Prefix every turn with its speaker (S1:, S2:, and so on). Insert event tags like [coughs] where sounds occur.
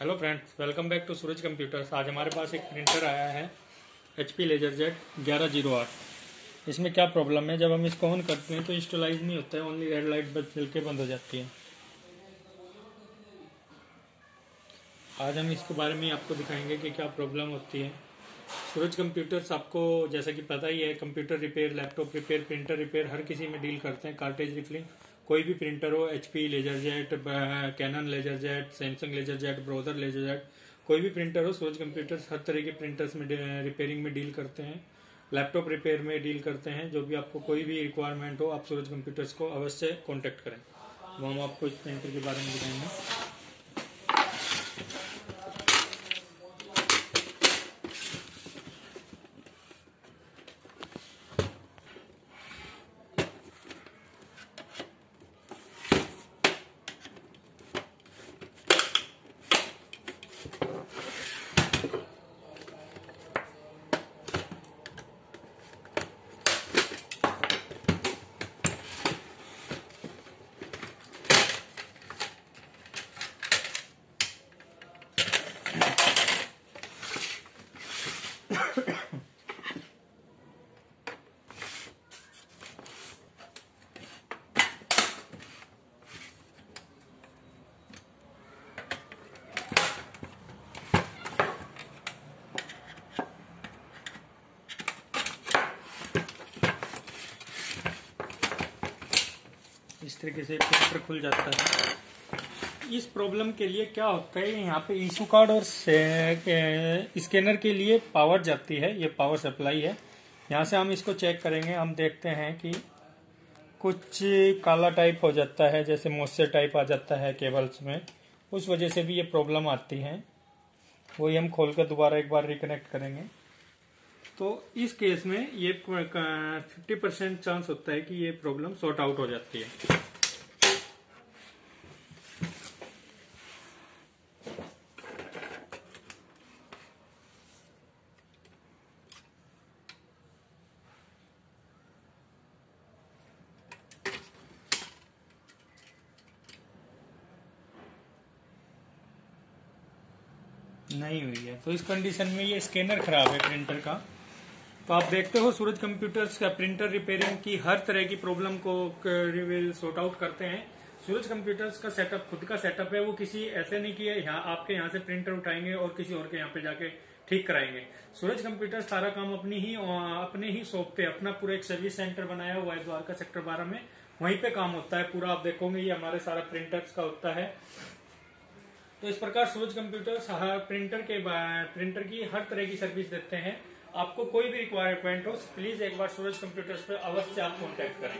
S1: Hello friends welcome back to Suraj computers आज हमारे पास एक प्रिंटर आया है एच पी लेजर जेट ग्यारह ज़ीरो आठ। इसमें क्या प्रॉब्लम है? जब हम इसको ऑन करते हैं तो इंस्टोलाइज नहीं होता है ओनली रेड लाइट बस जल के बंद हो जाती है। आज हम इसके बारे में आपको दिखाएँगे कि क्या प्रॉब्लम होती है। सूरज कंप्यूटर्स आपको, जैसा कि पता ही है computer repair laptop repair printer repair हर किसी में डील करते हैं कार्टेज रिफिलिंग कोई भी प्रिंटर हो H P laser jet Canon laser jet Samsung laser jet Brother laser jet कोई भी प्रिंटर हो सूरज कंप्यूटर्स हर तरह के प्रिंटर्स में रिपेयरिंग में डील करते हैं लैपटॉप रिपेयर में डील करते हैं, जो भी आपको कोई भी रिक्वायरमेंट हो, आप सूरज कंप्यूटर्स को अवश्य कॉन्टेक्ट करें। वो हम आपको इस प्रिंटर के बारे में बताएँगे। [coughs] [coughs] Yeah. तरीके से प्रिंटर खुल जाता है। इस प्रॉब्लम के लिए क्या होता है, यहाँ पे ईशू कार्ड और स्कैनर के लिए पावर जाती है, ये पावर सप्लाई है। यहाँ से हम इसको चेक करेंगे, हम देखते हैं कि कुछ काला टाइप हो जाता है, जैसे मोस्चर टाइप आ जाता है केबल्स में। उस वजह से भी ये प्रॉब्लम आती है। वही हम खोल कर दोबारा एक बार रिकनेक्ट करेंगे। तो इस केस में ये 50 परसेंट चांस होता है कि ये प्रॉब्लम सॉर्ट आउट हो जाती है। नहीं हुई है। तो इस कंडीशन में ये स्कैनर खराब है प्रिंटर का। तो आप देखते हो, सूरज कंप्यूटर्स का प्रिंटर रिपेयरिंग की हर तरह की प्रॉब्लम को सॉर्ट आउट करते हैं। सूरज कंप्यूटर्स का सेटअप खुद का सेटअप है, वो किसी ऐसे नहीं किया यहाँ, आपके यहाँ से प्रिंटर उठाएँगे और किसी और के यहाँ पे जाके ठीक कराएँगे। सूरज कंप्यूटर सारा काम अपनी ही अपने ही शॉप पे, अपना पूरा एक सर्विस सेंटर बनाया हुआ है द्वारका सेक्टर बारह में। वहीं पे काम होता है, पूरा आप देखोगे, ये हमारे सारा प्रिंटर्स का होता है। तो इस प्रकार सूरज कंप्यूटर प्रिंटर के प्रिंटर की हर तरह की सर्विस देते हैं। आपको कोई भी रिक्वायरमेंट हो प्लीज़ एक बार सूरज कंप्यूटर्स पर अवश्य आप कॉन्टेक्ट करें।